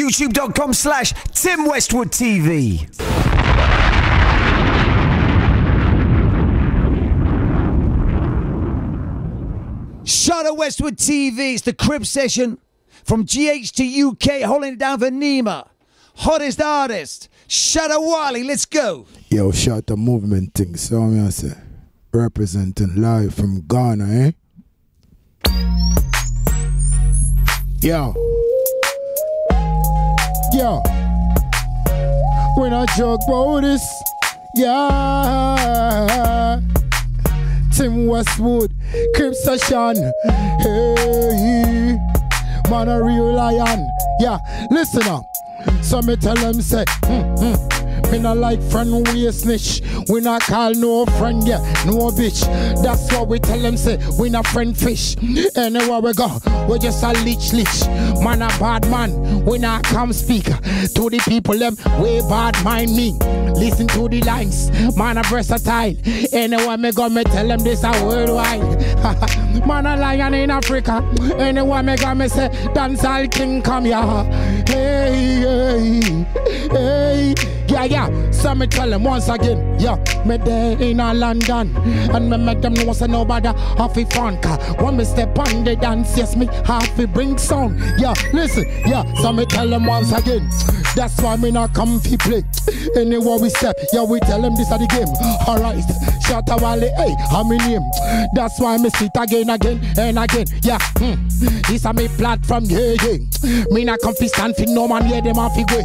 YouTube.com slash Tim Westwood TV. Shadow Westwood TV. It's the crib session from GH to UK, holding it down for Nima. Hottest artist, Shatta Wale. Let's go. Yo, shout the movement thing. So I'm gonna say, representing live from Ghana, eh? Yo. Yo. When I joke about this, yeah. Tim Westwood, Crib Session. Hey, man, a real lion. Yeah, listen up. So me tell them say, hmm, hmm. Me not like friend we a snitch. We not call no friend, yeah, no bitch. That's what we tell them say, we not friend fish. Anywhere we go, we just a leech leech. Man a bad man, we not come speak to the people them. We bad mind me. Listen to the lines, man a versatile. Anywhere me go, me tell them this a worldwide. man a lion in Africa. Anywhere me go, me say dancehall king come here. Hey, hey, hey. Yeah, yeah. So me tell them once again, yeah, me there in a London. And me make them know say nobody to fun. Cause when me step on the dance, yes, me have to bring sound. Yeah, listen, yeah. So me tell them once again. That's why me not come fi play. Anywhere we step, yeah, we tell them this are the game. Alright, Shatta Wale, hey, how me name? That's why me sit again, again, and again. Yeah, hmm. this a me platform, yeah, yeah. Me not come fi stand fi no man, yeah, them off fi go.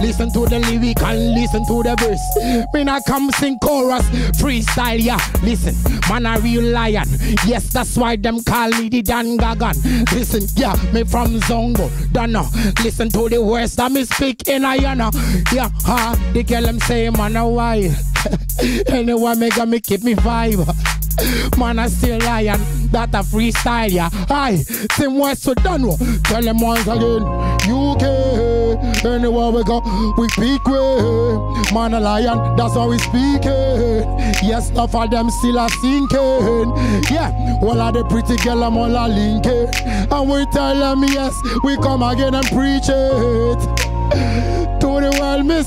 Listen to the lyric and listen to the verse. Me not come sing chorus, freestyle, yeah. Listen, man a real lion. Yes, that's why them call me the Dan Gagan. Listen, yeah, me from Zongo, Donna. Listen to the words that me speak in Ayana. Yeah, ha, the girl them say man a wild. anyway, me got me keep me vibe. Man, I still lion, that a freestyle, yeah. Hi, same West so done. Tell them once again, UK. Anywhere we go, we speak way. Man, a lion, that's how we speaking. Yes, enough of them still a sinking. Yeah, all of the pretty girl, I'm all a linking. And we tell them, yes, we come again and preach it. To the world, me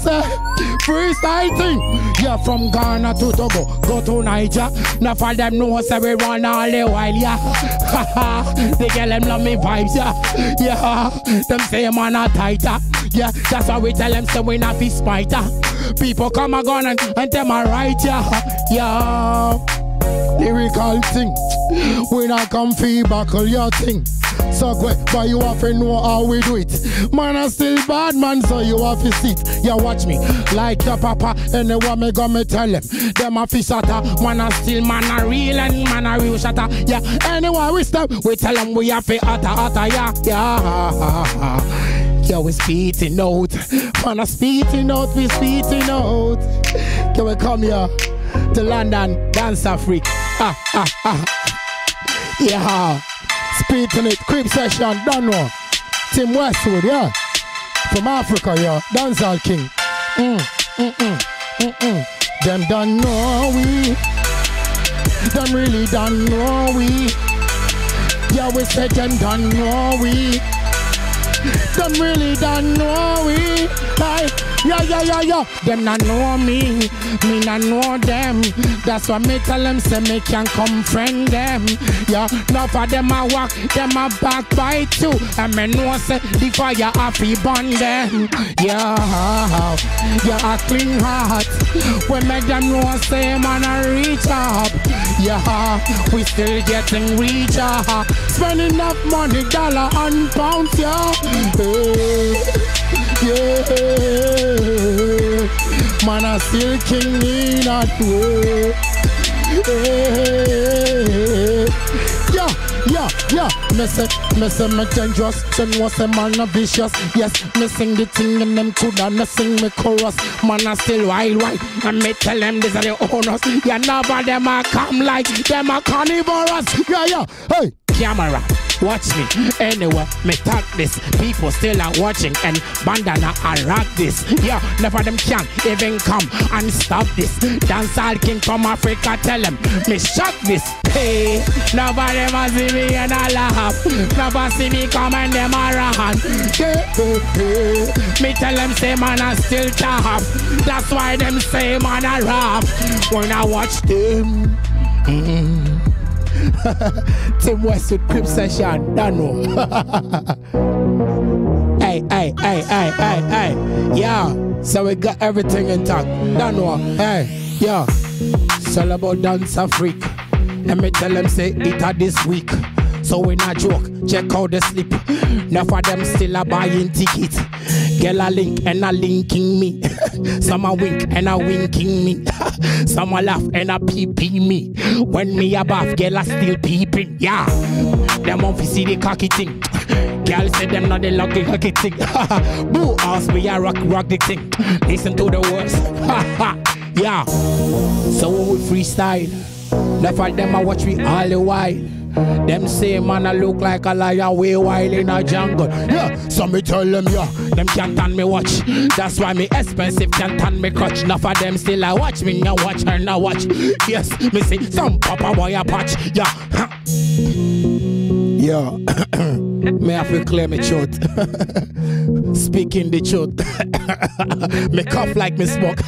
freestyle thing. Yeah, from Ghana to Togo, go to Niger. Now for them know say we run all the while, yeah. Ha ha, they get them love me vibes, yeah. Yeah, them say man a tighter. Yeah, that's why we tell them say we not be spider. People come and gun and, and them a right, yeah. Yeah, lyrical thing. We not come fee buckle your thing. So but you have to know how we do it. Man, I still bad man, so you have to sit. Yeah, watch me like your papa. Anyway, me go me tell them. Them a fish shatter. Man, I still man a real and man a real shatter. Yeah, anyway, we step. We tell them we have to utter, utter. Yeah, yeah. Yeah, we speeding out. Man, I speeding out. We speeding out. Can we come here to London, dance freak? Ah, ah, ah. Yeah. Speeding it, crib session, done one. Tim Westwood, yeah. From Africa, yeah. Dancehall King. Mm, mm, mm, mm, mm. Them done know we. Them really done know we. Yeah, we said them done know we. Them really done know we. Hey. Yeah, yeah, yeah, yeah. Them not know me, me not know them. That's why me tell them say me can come friend them. Yeah, now for them I walk, them a backbite too. And me know say the fire happy burn them. Yeah, yeah, a clean heart. We make them know say man a reach up. Yeah, we still getting richer. Spend enough money, dollar and pounds, yeah. Hey, Man, I still king in that way. Yeah, yeah, yeah. Me say, me say me dangerous. Them know say man a vicious. Yes, me sing the thing and them coulda me sing me chorus. Man I still wild wild. And me tell them this are the owners. Yeah, never them a come like them a carnivorous. Yeah, yeah. Hey, camera. Watch me. Anyway, me talk this. People still are watching and bandana I rock this. Yeah, never them can even come and stop this. Dance all king from Africa, tell them me shock this. Hey, nobody ever see me and I laugh. Never see me come and them around. Yeah, me tell them say man I still tough. That's why them say man I rap. When I watch them. Mm. Tim Westwood Crib Session, don't hey, hey, hey, hey, hey, hey. Yeah, so we got everything intact. Don't. Hey, yeah. It's all about dance freak. Let me tell them say it this week. So we not joke, check out the slip. Enough of them still a buying ticket. Girl a link and a linking me. Some a wink and a winking me. Some a laugh and a peeping me. When me a bath, girl a still peeping. Yeah, them to see the cocky thing. Girl say them not the lucky lucky thing. Boo ask me a rock rock the thing. Listen to the words. yeah. So we freestyle, enough of them a watch me all the while. Them say man I look like a lion way wild in a jungle. Yeah, so me tell them yeah, them can't turn me watch. That's why me expensive can't turn me crutch. Enough of them still I watch me now watch her now watch. Yes, me see some papa boy a patch. Yeah. Yeah. Me have to clear my truth. Speaking the truth. me cough like me smoke.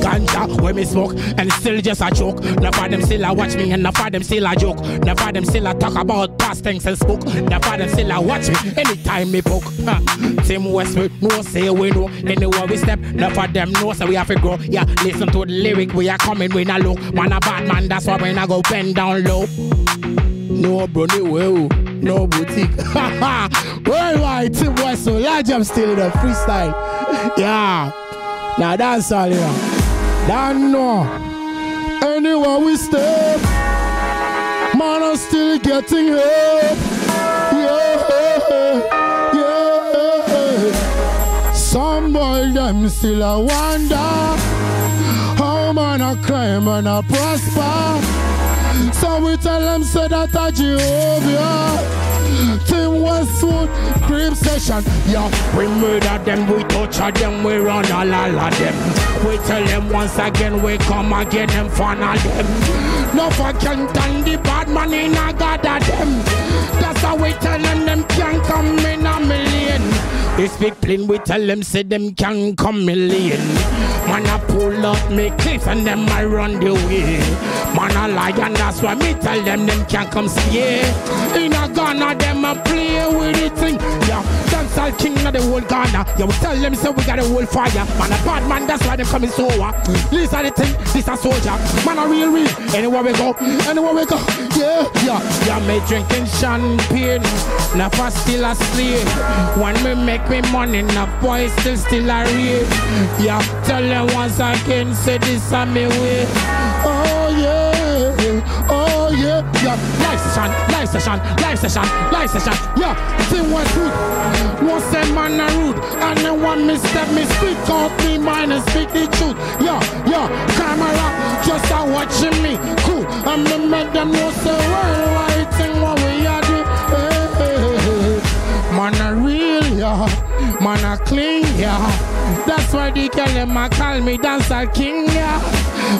Ganja when me smoke and still just a joke. Never them still a watch me and never them still a joke. Never them still a talk about past things and spook. Never them still a watch me anytime me poke. Tim Westwood no say we know. Anywhere we step, never them know so we have to grow. Yeah, listen to the lyric we are coming we not look. Man a bad man that's why we not go bend down low. No brony well oh. no boutique. Worldwide, Tim West, so large I'm still in the freestyle. Yeah. Now that's all, yeah. Don't know. Anywhere we step, man, I'm still getting help. Yeah, yeah. Some boy, them still a wonder. How man a climb and a prosper. So we tell them say that a Jehovah. Tim Westwood, Crib Session. Yeah, we murder them, we torture them, we run all, all of them. We tell them once again, we come again and fun of them. No fucking turn the bad man in a god of them. That's how we tell them, them can't come in a million. They speak plain, we tell them, say them can come million. Man, I pull up me clips and them I run the way. Man, I lie and that's why me tell them them can't come see it. In a Ghana, them a play with it thing. Yeah, dancehall king of the whole Ghana. We tell them say we got a whole fire. Man, a bad man, that's why them coming so what? This are the thing, this a soldier. Man, a real real. Anywhere we go, anywhere we go. Yeah, yeah, yeah. Me drinking champagne, never still asleep. When me make me money, na boy still still a real. Yeah, tell them once again, say this a me way. Oh yeah, yeah. Live session, live session, live session, live session, yeah. Thing was good. One say man a rude, and then one misstep me speak out me mind and speak the truth. Yeah, yeah. Camera just a watching me, cool. And me make them know say worldwide thing what we are do. Hey, hey, hey. Man a real, yeah. Man a clean, yeah. That's why they call them a call me dancer king, yeah.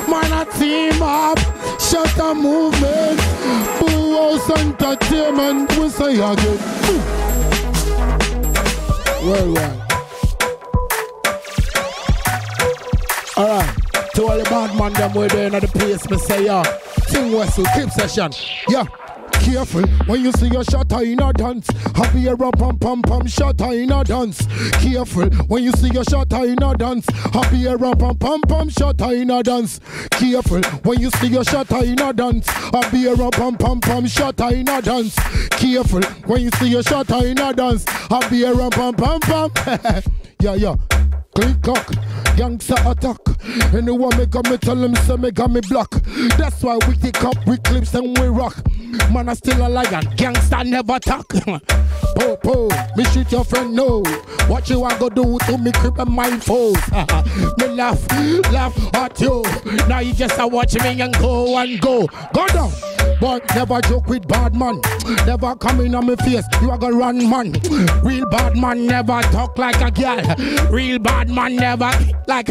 Man a team up, Shatta Movement. Boo House Entertainment, we say again. Worldwide. Alright, to all the bad man way there in the place, me say yeah. Tim Wessel, keep session. Yeah. Careful when you see a shot in a dance. Happy a pam pam pam shot in a dance. Careful when you see a shot in a dance. Happy a pam pam pam shot in a dance. Careful when you see a shot in a dance. Happy a pam pam pam shot in a dance. Careful when you see a shot in a dance. Happy a pam pam pam. yeah yeah. Click cock, gangster attack. Anyone make me tell them say me got me block. That's why we take up we clips and we rock. Man, I still a lion, gangster never talk. po po. Me shoot your friend no. What you want go do to me crib and my foes? me laugh, laugh at you. Now you just a watch me and go and go. Go down. But never joke with bad man. Never come in on my face. You are gonna run man. Real bad man never talk like a girl. Real bad man never like.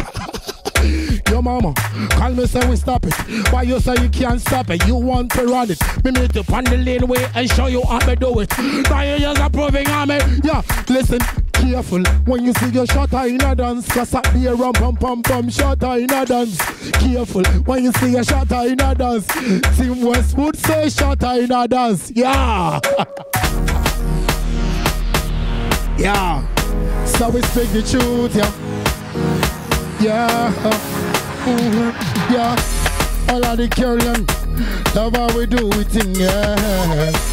Your mama, call me say we stop it. Why you say you can't stop it? You want to run it. Me meet you on the lane way and show you how me do it. Now you just approving on me. Yeah, listen, careful when you see your shot in a dance. Cause be a rum pum pum pum shot in a dance. Careful when you see your shot in a dance. Tim Westwood say shot in a dance. Yeah. yeah. So we speak the truth, yeah. Yeah. Mm-hmm. Yeah. All of the girl love how we do it thing, yeah.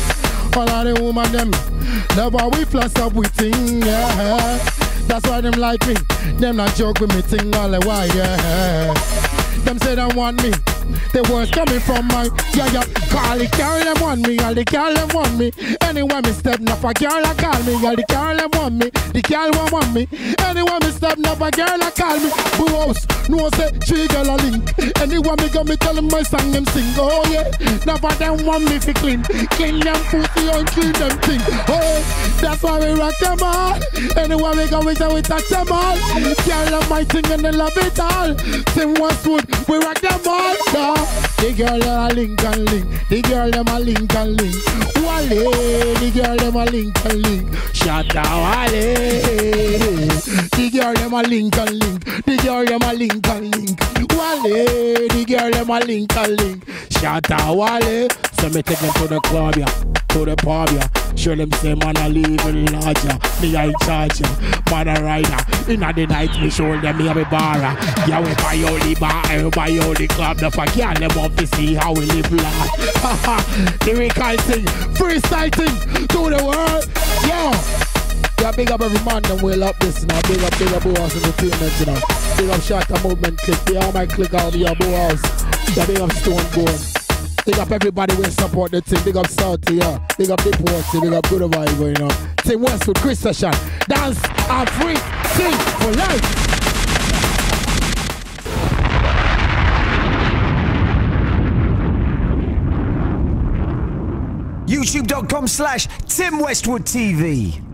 All of the woman them how we floss up with thing, yeah. That's why them like me. Them not joke with me thing all the while, yeah. Them say they want me. The words coming from my yeah yeah. Call the girl them want me, all the girl them want me. Anywhere me step up a girl I call me, all the girl them want me, the girl want want me. Anywhere me step up a girl I call me. Boo house, no say three girl Anywhere me go me tell them my song them sing. Oh yeah, never them want me fi clean, clean them pussy and clean them thing. Oh, that's why we rock them all. Anywhere we go we say we touch them all. Girl love my thing and they love it all. Tim Westwood, we rock them all. Yeah. The girl them a link and link. The girl them a link and link. Wale, the girl them a link and link. Shatta Wale. The girl them a link and link. The girl them a link and link. Wale, the girl them a link and link. Shatta Wale. So me take them to the club, yeah. To the pub, yeah. Show them say man I live in larger. Me I charge. Man a rider. Inna the night me show them me a be barra. Yeah we buy all the bar, eh, I buy all the club. The fuck yeah, them up to see how we live life. Haha, lyrical thing, freestyle thing to the world. Yeah. Yeah, big up every man and we'll up this now. Big up, big up Boas Entertainment, you know. Big up Shatta Movement Click. Yeah, I might click out here, Boas. Yeah, big up Stone Bone. Big up everybody will support the team. Big up Salty, yeah. Big up Deporty. Big up Good Vibe, you know. Tim Westwood, Crib Session. Dance and free. Sing for life. YouTube.com slash Tim Westwood TV.